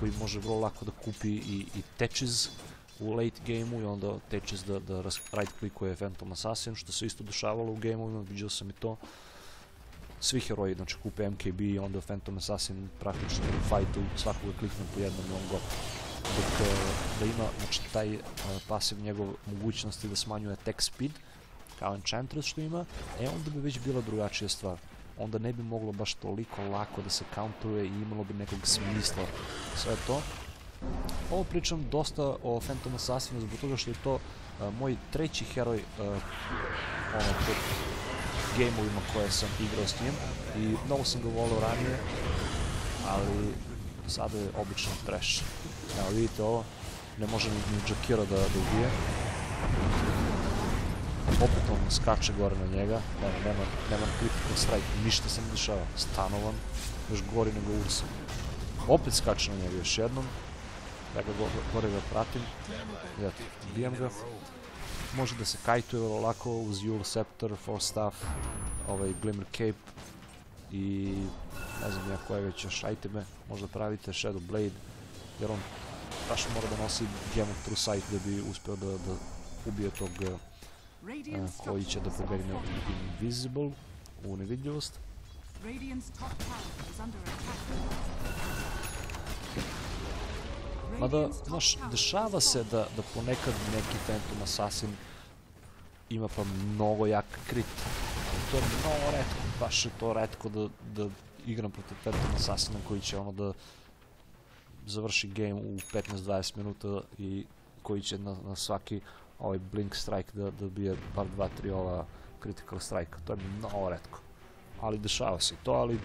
koji može vrlo lako da kupi i, i Tetches u late gameu i onda Tetches da, da right klikuje Phantom Assassin, što se isto dešavalo u gameovima, vidio sam i to. Svi heroji, znači kupe MKB i onda Phantom Assassin praktično u fightu svakoga klikne po jednom i on go. Dok da ima znači, taj uh, pasiv njegov mogućnosti da smanjuje attack speed, kao Enchantress što ima, e onda bi već bila drugačija stvar. Onda ne bi moglo baš toliko lako da se counteruje i imalo bi nekog smisla sve to. Ovo pričam dosta o Phantom Assassinu zbog toga što je to uh, moj treći heroj uh, ono, pod koje sam igrao s njim i mnogo sam ga volio ranije, ali sada je običan trash. Evo vidite ovo, ne može ni, Jakira da, da ubije. Opet on skače gore na njega, nema, nema, nema critical strike, ništa se ne dešava, stanovan, još gori nego Ursa. Opet skače na njega još jednom, ja ga gore ga pratim, ja bijem ga. Može da se kajtuje vrlo lako uz Yule Scepter, Force Staff, ovaj Glimmer Cape i ne znam ja koje već još iteme možda pravite, Shadow Blade, jer on baš mora da nosi Gem True Sight da bi uspeo da, da ubije tog uh, koji će da pobegne Invisible u nevidljivost. Mada, znaš, dešava se da, da ponekad neki Phantom Assassin ima pa mnogo jak crit. Ali to je mnogo redko, baš je to redko da, da igram protiv Phantom Assassina koji će ono da završi game u 15-20 minuta i koji će na, na svaki ovaj blink strike da, da bije bar 2-3 ova critical strike. To je mnogo redko. Ali dešava se to, ali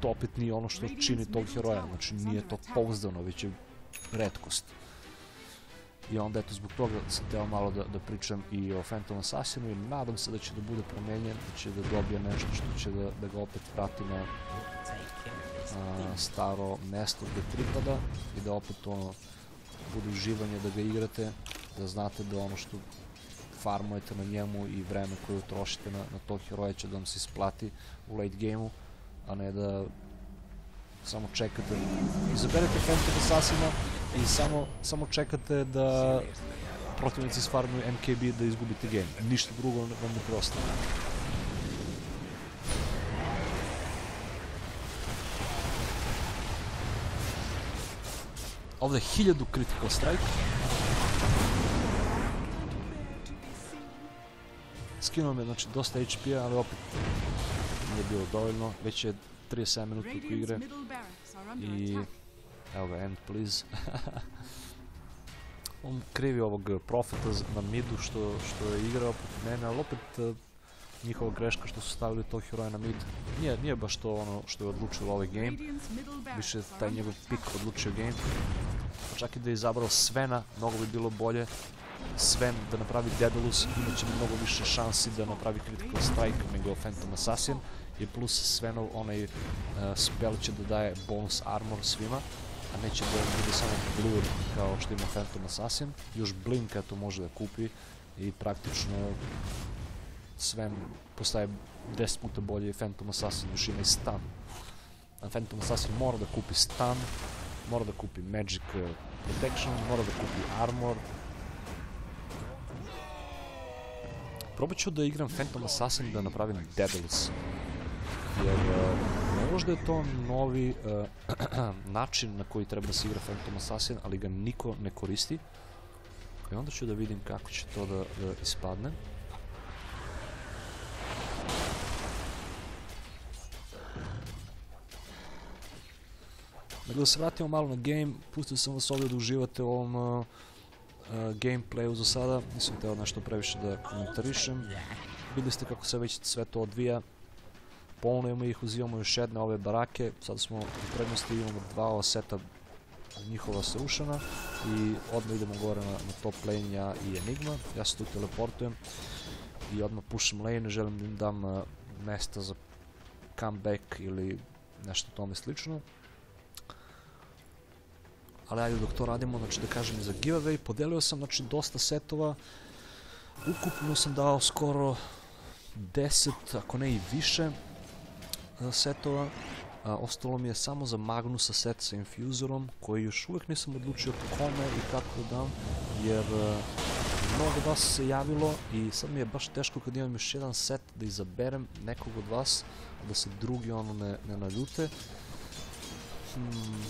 to opet nije ono što čini tog heroja. Znači nije to pouzdano, već je redkost. I onda eto zbog toga sam teo malo da, da pričam i o Phantom Assassinu i nadam se da će da bude promenjen, da će da dobije nešto što će da, da ga opet vrati na a, staro mesto gde pripada i da opet ono bude uživanje da ga igrate, да знаете да ono što фармujete na njemu i vreme koje utrošite na, na tog heroja će da vam se isplati u late gameu, a ne da samo čekate. Izaberete Phantom Assassina i samo, samo čekate da protivnici sfarmuju MKB da izgubite game. Ništa drugo vam ne preostaje. Ovde je 1000 critical strike. Skinuo me znači dosta HP-a, ali opet nije bilo dovoljno. Već je 37 minuta oko igre i evo ga, end please. On krivi ovog profeta z- na midu što, što je igrao protiv mene, ali opet eh, njihova greška što su stavili tog heroja na mid. Nije, nije baš to ono što je odlučilo ovaj game. Više taj njegov pik odlučio game. Pa čak i da je izabrao Svena, mnogo bi bilo bolje. Da napravi Daedalus, imat će mnogo više šansi da napravi critical strike nego Phantom Assassin. I plus Svenov onaj uh, spell će da daje bonus armor svima, a neće da bude samo blur kao što ima Phantom Assassin. Još Blinka to može da kupi i praktično Sven postaje 10 puta bolji Phantom Assassin, još ima i stun. A Phantom Assassin mora da kupi stun, mora da kupi magic uh, protection, mora da kupi armor. Probat ću da igram Phantom Assassin da napravim Daedalus. Jer uh, možda je to novi uh, način na koji treba se igra Phantom Assassin, ali ga niko ne koristi. I onda ću da vidim kako će to da, ispadne. Dakle, da se vratimo malo na game, pustio sam vas ovdje da uživate u ovom uh, gameplayu za sada, nisam htio nešto previše da komentarišem. Vidjeli ste kako se već sve to odvija. Polnujemo ih, uzimamo još jedne ove barake, sad smo u prednosti, imamo dva seta njihova srušena i odmah idemo gore na, top lane ja i Enigma, ja se tu teleportujem i odmah pušem lane, želim da im dam uh, mesta za comeback ili nešto tome slično. Ali ajde dok to radimo, znači da kažem i za giveaway, podelio sam znači dosta setova, ukupno sam dao skoro 10, ako ne i više uh, setova. A, ostalo mi je samo za Magnusa set sa infuzorom, koji još uvijek nisam odlučio kome i kako da dam, jer uh, mnogo vas se javilo i sad mi je baš teško kad imam još jedan set da izaberem nekog od vas, da se drugi ono ne, ne naljute. Hmm,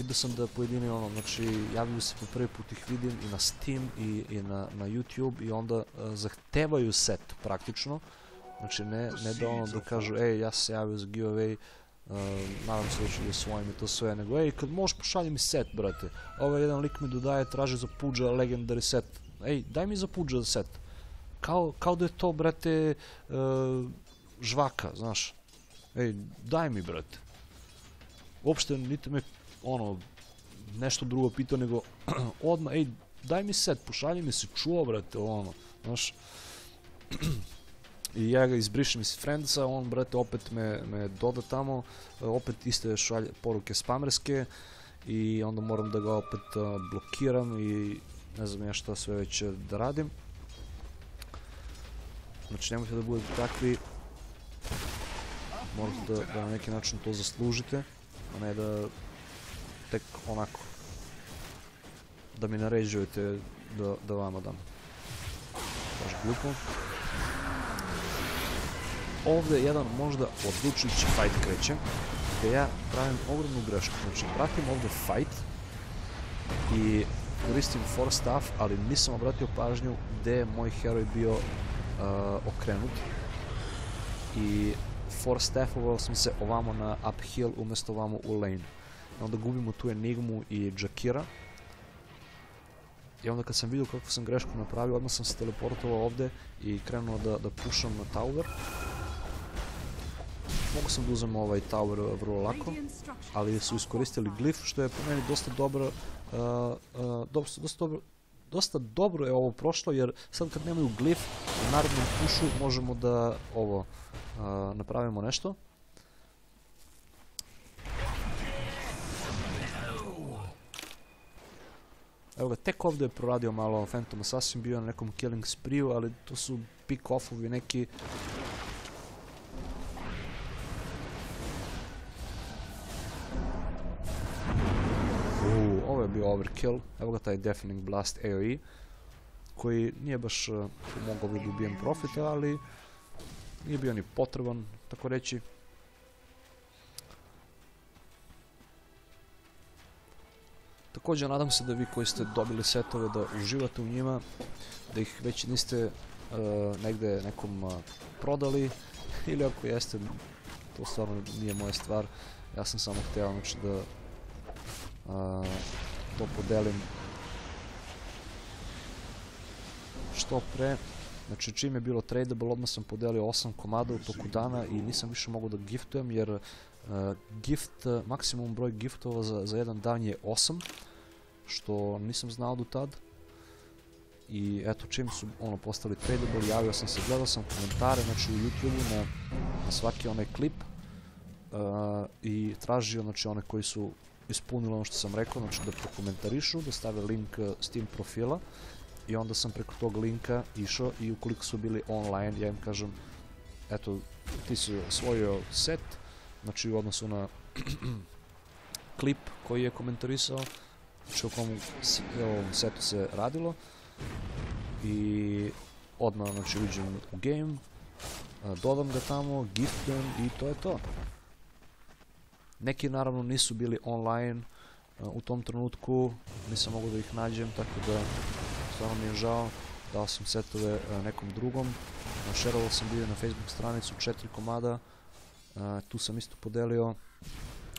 vidio sam da pojedini ono, znači javljaju se po prvi put ih vidim i na Steam i, i na, na YouTube i onda uh, zahtevaju set praktično. Znači ne, ne da ono da kažu ej ja se javio za giveaway, uh, nadam se da ću da osvojim i to sve, nego ej kad možeš pošalji mi set brate. Ovaj jedan lik mi dodaje, traži za Puđa legendary set. Ej daj mi za Puđa set. Kao, kao da je to brate uh, žvaka, znaš. Ej daj mi brate. Uopšte niti me ono, nešto drugo pitao, nego odmah, ej, daj mi set, pošalji mi se čuo, brate, ono, znaš. I ja ga izbrišem iz friendsa, on, brate, opet me, me doda tamo, opet iste šalje poruke spamerske i onda moram da ga opet e, blokiram i ne znam ja šta sve već da radim. Znači nemojte da budete takvi, morate da, da na neki način to zaslužite, a ne da tek onako da mi naređujete da, da vama dam. Baš glupo. Ovdje jedan možda odlučujući fight kreće, gdje ja pravim ogromnu grešku. Znači, pratim ovdje fight i koristim force staff, ali nisam obratio pažnju gdje je moj heroj bio uh, okrenut. I force staffovao sam se ovamo na uphill umjesto ovamo u lane. Onda gubimo tu Enigmu i Jakira. I onda kad sam vidio kako sam grešku napravio, odmah sam se teleportovao ovdje i krenuo da, da pušam na tower. Mogu sam da uzem ovaj tower uh, vrlo lako, ali su iskoristili glif što je po meni dosta dobro, uh, uh, dosta, dosta dobro je ovo prošlo jer sad kad nemaju glif u narednom pušu možemo da ovo uh, napravimo nešto. Evo ga, tek ovdje je proradio malo Phantom Assassin, bio na nekom killing spree ali to su pick offovi neki Uuu, ovo je bio overkill. Evo ga taj Deafening Blast AoE, koji nije baš uh, mogao bi da ubijem profita, ali nije bio ni potreban, tako reći. Također nadam se da vi koji ste dobili setove da uživate u njima, da ih već niste uh, negde nekom uh, prodali ili ako jeste, to stvarno nije moja stvar. Ja sam samo htio znači da uh, to podelim što pre. Znači čim je bilo tradable odmah sam podelio 8 komada u toku dana i nisam više mogao da giftujem jer gift, maksimum broj giftova za, za jedan dan je 8 što nisam znao do tad. I eto čim su ono postali tradable javio sam se, gledao sam komentare znači u youtube na, na svaki onaj klip uh, i tražio znači one koji su ispunili ono što sam rekao, znači da prokomentarišu, da stave link uh, Steam profila. I onda sam preko tog linka išao i ukoliko su bili online, ja im kažem eto, ti si osvojio set, znači u odnosu na klip koji je komentarisao, znači o kom setu se radilo i odmah znači uđem u game, dodam ga tamo, giftujem i to je to. Neki naravno nisu bili online u tom trenutku, nisam mogao da ih nađem, tako da stvarno mi je žao. Dao sam setove nekom drugom, shareovao sam bio na Facebook stranicu četiri komada, tu sam isto podelio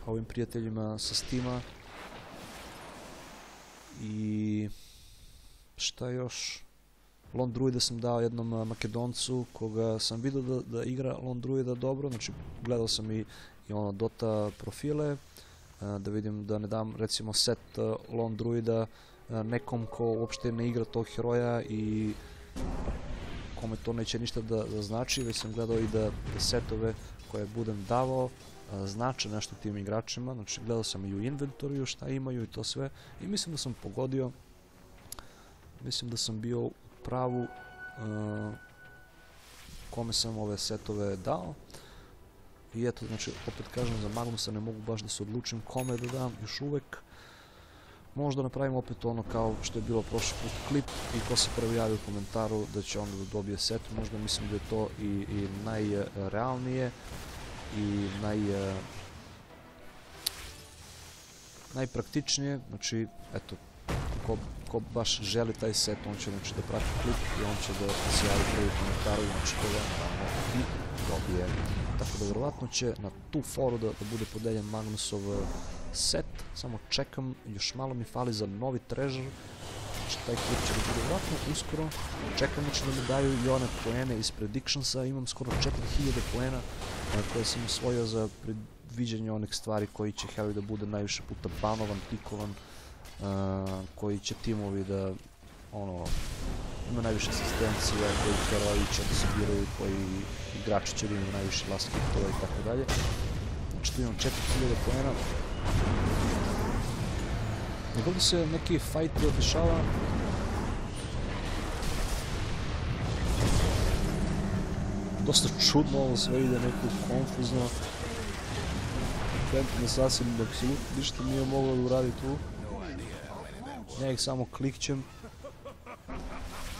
ovim prijateljima sa Steama i šta još? Lone Druida sam dao jednom Makedoncu koga sam vidio da, da igra Lone Druida dobro, znači gledao sam i, i ono Dota profile da vidim da ne dam recimo set a, Lone Druida a, nekom ko uopšte ne igra tog heroja i kome to neće ništa da, da znači, već sam gledao i da, da setove koje budem davao znače nešto tim igračima, znači gledao sam i u inventoriju šta imaju i to sve. I mislim da sam pogodio mislim da sam bio u pravu uh, kome sam ove setove dao. I eto znači opet kažem za Magnusa ne mogu baš da se odlučim kome da dam još uvek. Možda napravim opet ono kao što je bilo prošli put klip i ko se prvi javi u komentaru da će onda da dobije set. Možda mislim da je to i, i najrealnije i naj uh, najpraktičnije znači eto ko, ko baš želi taj set, on će znači da prati klip i on će da se javi prvi komentaru, znači da tamo i dobije. Tako da verovatno će na tu foru da, da bude podeljen Magnusov uh, set, samo čekam, još malo mi fali za novi treasure, znači taj klip će da verovatno uskoro, čekam znači da mi daju i one poene iz predictionsa, imam skoro 4000 poena koje sam osvojio za predviđanje onih stvari koji će Harry da bude najviše puta banovan, tikovan, uh, koji će timovi da ono ima najviše asistencija, koji heroji će da se biraju, koji igrači će da najviše last hitova i tako dalje. Znači tu imam 4000 poena. Него ли се неки файт да дешава? Доста чудно да се види неко конфузно. Клиент не са си абсолютно нищо ние мога да уради ту. Не е само кликчем.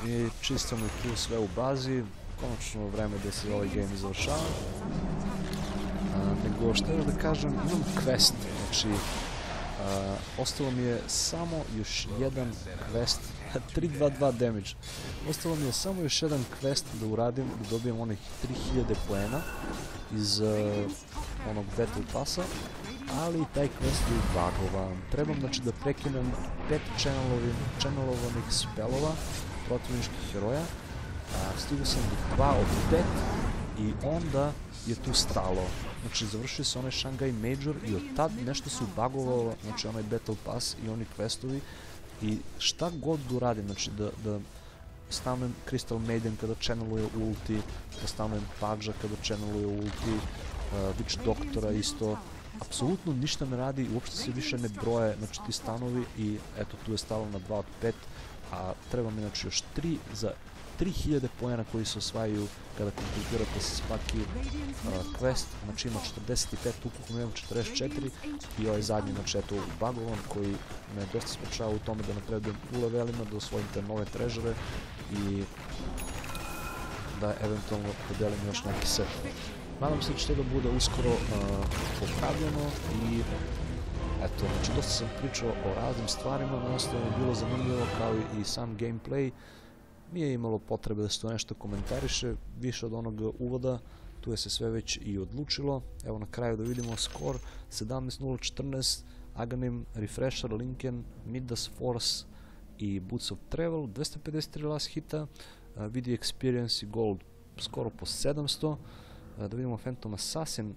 И чистаме ту све обази. Кончно време да се ovaj гейм завършава. Него ще да кажем, имам квест. Значи, ostalo mi je samo još jedan quest 322 damage. Ostalo mi je samo još jedan quest da uradim, da dobijem onih 3000 poena iz uh, onog Battle Passa, ali taj quest je bugovan. Trebam znači da prekinem pet channelovanih spelova protivničkih heroja, a sam do dva od pet i onda je tu stalo. Znači završio se onaj Shanghai Major i od tad nešto se ubagovalo, znači onaj Battle Pass i oni questovi. I šta god da uradim, znači da, da stavnem Crystal Maiden kada channeluje ulti, da stavnem Pagea kada channeluje ulti, uh, Witch Doktora isto, apsolutno ništa ne radi, uopšte se više ne broje, znači ti stanovi i eto tu je stalo na 2 od 5, a treba mi znači još 3 za 3000 poena koji se osvajaju kada kompletirate svaki uh, quest, znači ima 45, ukupno imam 44 i ovaj zadnji znači eto bagovan koji me dosta u tome da napredujem u levelima, da osvojim te nove trežere i da eventualno podelim još neki set. Nadam se da će to bude uskoro uh, popravljeno i Eto, znači dosta sam pričao o raznim stvarima, nastavno je bilo zanimljivo kao i sam gameplay. Nije imalo potrebe da se to nešto komentariše, više od onog uvoda, tu je se sve već i odlučilo. Evo na kraju da vidimo skor 17.014, Aghanim, Refresher, Lincoln, Midas Force i Boots of Travel, 253 last hita, uh, Video Experience i Gold skoro po 700, uh, da vidimo Phantom Assassin,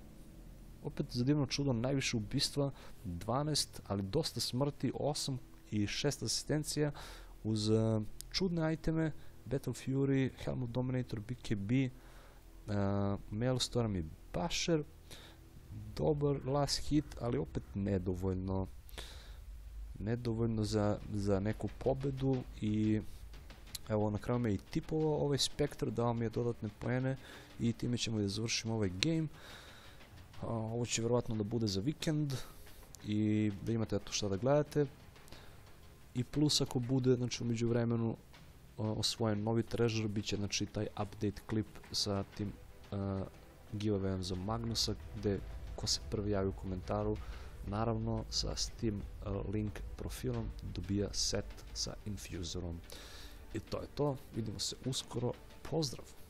opet za divno čudo najviše ubistva, 12, ali dosta smrti, 8 i 6 asistencija, uz uh, čudne iteme, Battle Fury, Helmut Dominator, BKB, uh, Maelstorm i Basher, dobar last hit, ali opet nedovoljno nedovoljno za, za neku pobedu i evo na kraju me i tipovao ovaj Spectre, dao mi je dodatne poene i time ćemo da završimo ovaj game. Ovo će vjerovatno da bude za vikend i da imate eto šta da gledate. I plus ako bude, znači umeđu vremenu osvojen novi treasure, bit će znači taj update klip sa tim uh, giveawayem za Magnusa gde ko se prvi javi u komentaru naravno sa Steam uh, link profilom dobija set sa infuzorom. I to je to, vidimo se uskoro, pozdrav!